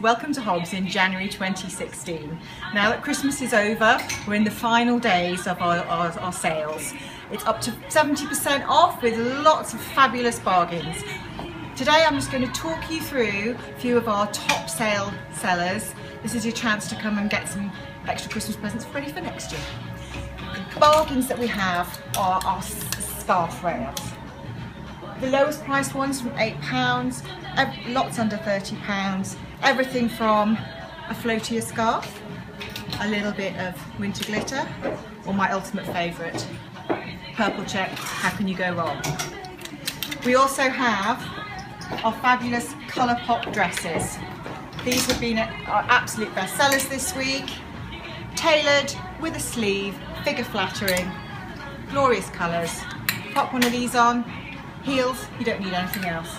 Welcome to Hobbs in January 2016. Now that Christmas is over, we're in the final days of our, our, our sales. It's up to 70% off with lots of fabulous bargains. Today I'm just going to talk you through a few of our top sale sellers. This is your chance to come and get some extra Christmas presents ready for next year. The bargains that we have are our scarf rails. The lowest priced ones from £8, lots under £30. Everything from a floatier scarf, a little bit of winter glitter, or my ultimate favourite, purple check, how can you go wrong? We also have our fabulous colour pop dresses. These have been our absolute best sellers this week. Tailored with a sleeve, figure flattering, glorious colours. Pop one of these on, heels, you don't need anything else.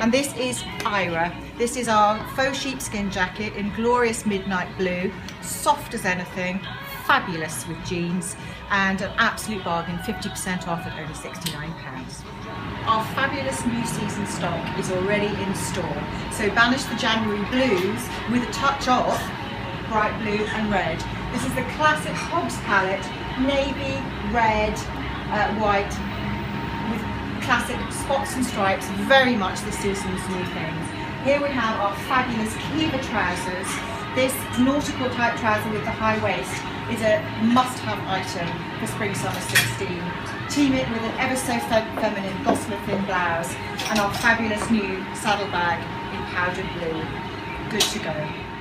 And this is Ira. This is our faux sheepskin jacket in glorious midnight blue, soft as anything, fabulous with jeans, and an absolute bargain, 50% off at only £69. Our fabulous new season stock is already in store. So banish the January blues with a touch of bright blue and red. This is the classic Hobbs palette, navy, red, uh, white, classic spots and stripes, very much the season's new things. Here we have our fabulous Kiva trousers. This nautical type trouser with the high waist is a must-have item for spring summer 16. Team it with an ever so feminine gossamer thin blouse and our fabulous new saddle bag in powdered blue. Good to go.